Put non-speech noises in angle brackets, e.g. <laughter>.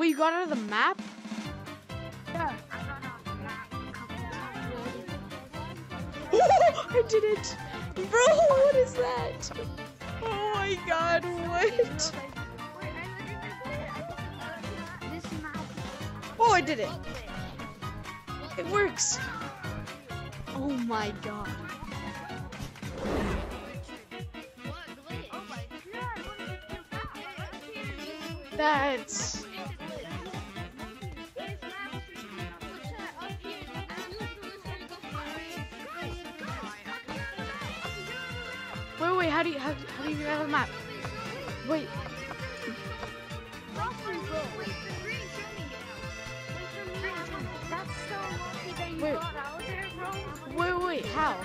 Wait, you got out of the map? Yeah. <laughs> I did it! Bro, what is that? Oh my god, what? Oh, I did it! It works! Oh my god. That's... Wait, how do you, how, how do you get out of the map? Wait, Wait. wait, wait, how?